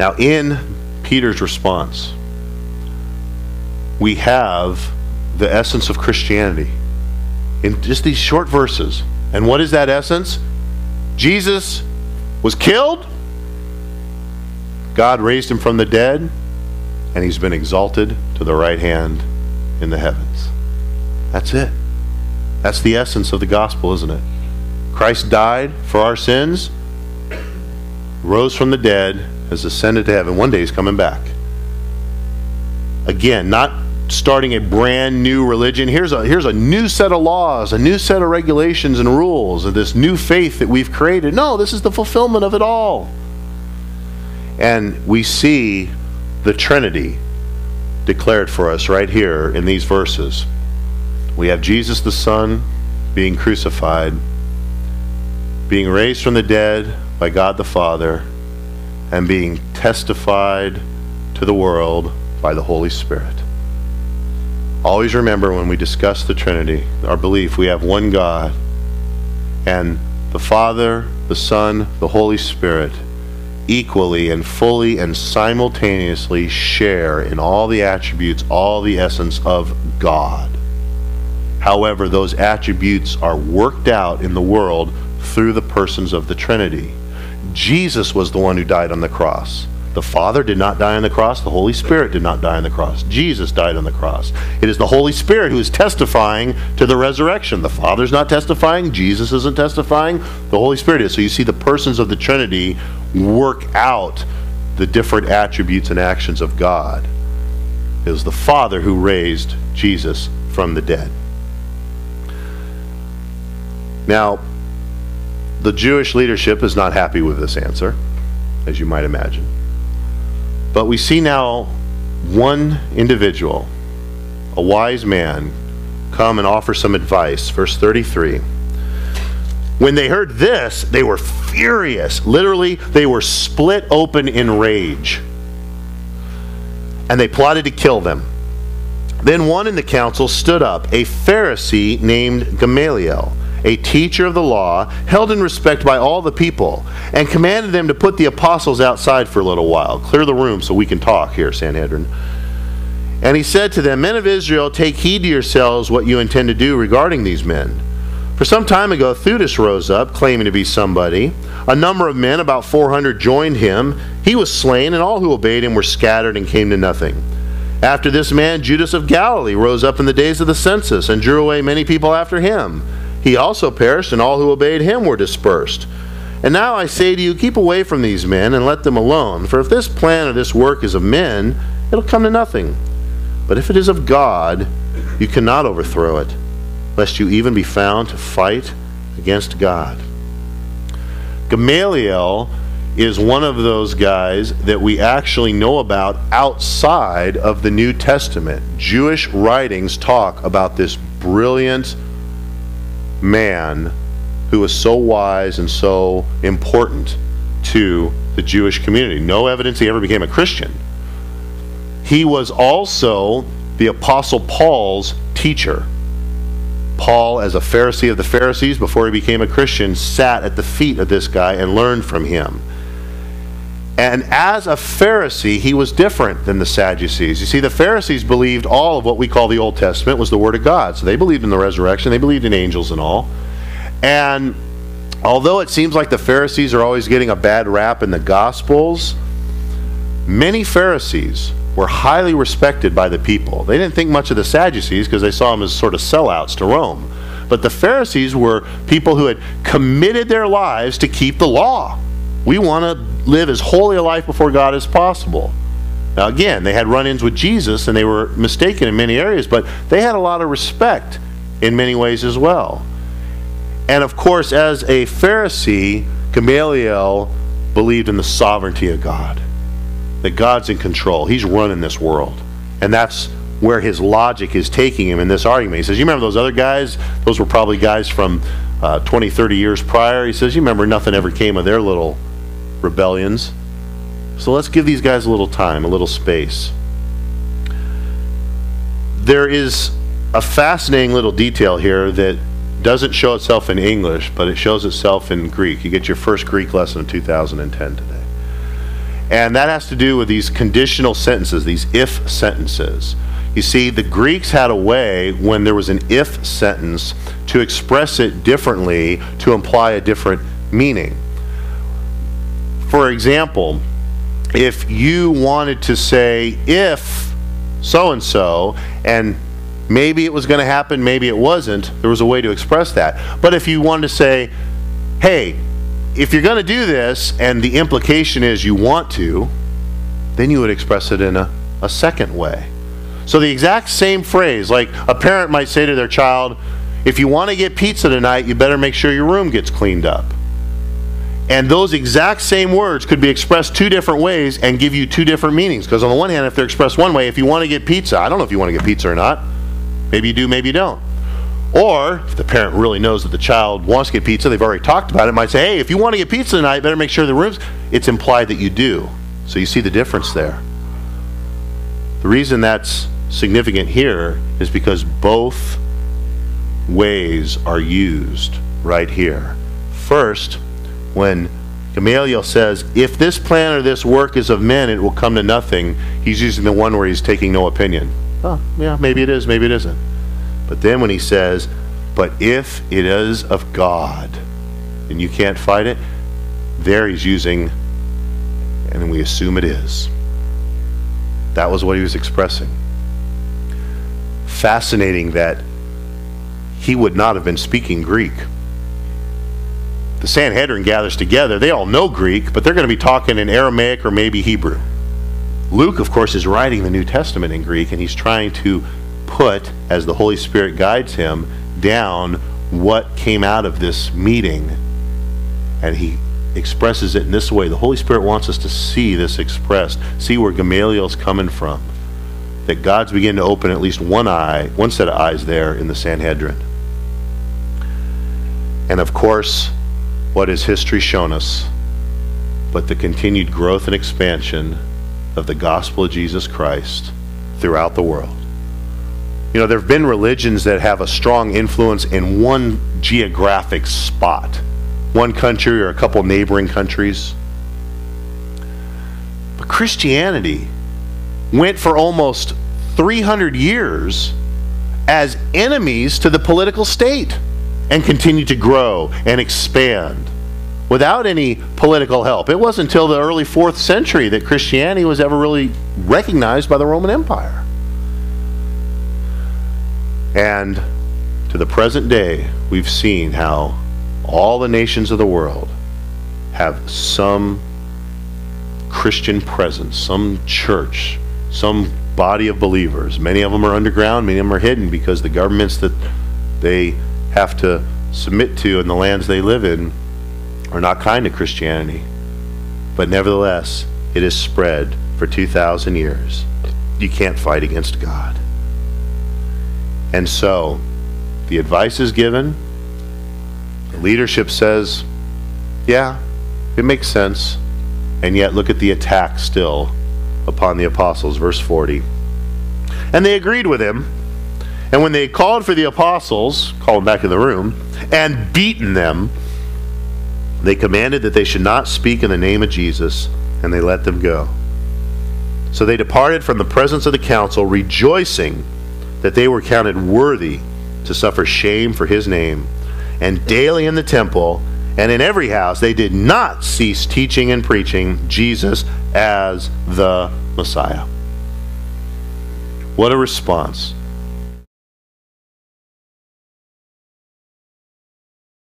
Now, in Peter's response, we have the essence of Christianity in just these short verses. And what is that essence? Jesus was killed, God raised him from the dead, and he's been exalted to the right hand in the heavens. That's it. That's the essence of the gospel, isn't it? Christ died for our sins, rose from the dead, has ascended to heaven. One day he's coming back. Again, not starting a brand new religion. Here's a, here's a new set of laws, a new set of regulations and rules, and this new faith that we've created. No, this is the fulfillment of it all. And we see the Trinity declared for us right here in these verses. We have Jesus the Son being crucified, being raised from the dead by God the Father, and being testified to the world by the Holy Spirit. Always remember when we discuss the Trinity, our belief, we have one God, and the Father, the Son, the Holy Spirit equally and fully and simultaneously share in all the attributes, all the essence of God. However, those attributes are worked out in the world through the persons of the Trinity. Jesus was the one who died on the cross. The Father did not die on the cross. The Holy Spirit did not die on the cross. Jesus died on the cross. It is the Holy Spirit who is testifying to the resurrection. The Father's not testifying. Jesus isn't testifying. The Holy Spirit is. So you see the persons of the Trinity work out the different attributes and actions of God. It was the Father who raised Jesus from the dead. Now, the Jewish leadership is not happy with this answer, as you might imagine. But we see now one individual, a wise man, come and offer some advice. Verse 33. When they heard this, they were furious. Literally, they were split open in rage. And they plotted to kill them. Then one in the council stood up, a Pharisee named Gamaliel a teacher of the law, held in respect by all the people, and commanded them to put the apostles outside for a little while. Clear the room so we can talk here, Sanhedrin. And he said to them, Men of Israel, take heed to yourselves what you intend to do regarding these men. For some time ago, Theudas rose up, claiming to be somebody. A number of men, about 400, joined him. He was slain, and all who obeyed him were scattered and came to nothing. After this man, Judas of Galilee rose up in the days of the census and drew away many people after him. He also perished, and all who obeyed him were dispersed. And now I say to you, keep away from these men and let them alone. For if this plan or this work is of men, it'll come to nothing. But if it is of God, you cannot overthrow it, lest you even be found to fight against God. Gamaliel is one of those guys that we actually know about outside of the New Testament. Jewish writings talk about this brilliant man who was so wise and so important to the Jewish community. No evidence he ever became a Christian. He was also the Apostle Paul's teacher. Paul, as a Pharisee of the Pharisees, before he became a Christian, sat at the feet of this guy and learned from him. And as a Pharisee, he was different than the Sadducees. You see, the Pharisees believed all of what we call the Old Testament was the Word of God. So they believed in the resurrection, they believed in angels and all. And although it seems like the Pharisees are always getting a bad rap in the Gospels, many Pharisees were highly respected by the people. They didn't think much of the Sadducees because they saw them as sort of sellouts to Rome. But the Pharisees were people who had committed their lives to keep the law. We want to live as holy a life before God as possible. Now, again, they had run ins with Jesus and they were mistaken in many areas, but they had a lot of respect in many ways as well. And of course, as a Pharisee, Gamaliel believed in the sovereignty of God, that God's in control, He's running this world. And that's where his logic is taking him in this argument. He says, You remember those other guys? Those were probably guys from uh, 20, 30 years prior. He says, You remember nothing ever came of their little rebellions. So let's give these guys a little time, a little space. There is a fascinating little detail here that doesn't show itself in English, but it shows itself in Greek. You get your first Greek lesson in 2010 today. And that has to do with these conditional sentences, these if sentences. You see, the Greeks had a way when there was an if sentence to express it differently to imply a different meaning. For example, if you wanted to say if so and so, and maybe it was going to happen, maybe it wasn't, there was a way to express that. But if you wanted to say, hey, if you're going to do this and the implication is you want to, then you would express it in a, a second way. So the exact same phrase, like a parent might say to their child, if you want to get pizza tonight, you better make sure your room gets cleaned up. And those exact same words could be expressed two different ways and give you two different meanings. Because on the one hand, if they're expressed one way, if you want to get pizza, I don't know if you want to get pizza or not. Maybe you do, maybe you don't. Or if the parent really knows that the child wants to get pizza, they've already talked about it, might say, hey, if you want to get pizza tonight, better make sure the room's. It's implied that you do. So you see the difference there. The reason that's significant here is because both ways are used right here. First, when Gamaliel says, if this plan or this work is of men, it will come to nothing, he's using the one where he's taking no opinion. Oh, yeah, maybe it is, maybe it isn't. But then when he says, but if it is of God, and you can't fight it, there he's using, and we assume it is. That was what he was expressing. Fascinating that he would not have been speaking Greek. The Sanhedrin gathers together. They all know Greek, but they're going to be talking in Aramaic or maybe Hebrew. Luke, of course, is writing the New Testament in Greek, and he's trying to put, as the Holy Spirit guides him, down what came out of this meeting. And he expresses it in this way. The Holy Spirit wants us to see this expressed, see where Gamaliel's coming from. That God's beginning to open at least one eye, one set of eyes there in the Sanhedrin. And of course, what has history shown us but the continued growth and expansion of the gospel of Jesus Christ throughout the world? You know, there have been religions that have a strong influence in one geographic spot, one country or a couple neighboring countries. But Christianity went for almost 300 years as enemies to the political state and continued to grow and expand without any political help. It wasn't until the early 4th century that Christianity was ever really recognized by the Roman Empire. And to the present day, we've seen how all the nations of the world have some Christian presence, some church, some body of believers. Many of them are underground, many of them are hidden because the governments that they have to submit to in the lands they live in are not kind to Christianity. But nevertheless, it has spread for 2,000 years. You can't fight against God. And so, the advice is given. The leadership says, yeah, it makes sense. And yet, look at the attack still upon the apostles. Verse 40. And they agreed with him. And when they called for the apostles, called them back in the room, and beaten them, they commanded that they should not speak in the name of Jesus, and they let them go. So they departed from the presence of the council, rejoicing that they were counted worthy to suffer shame for his name. And daily in the temple and in every house they did not cease teaching and preaching Jesus as the Messiah. What a response.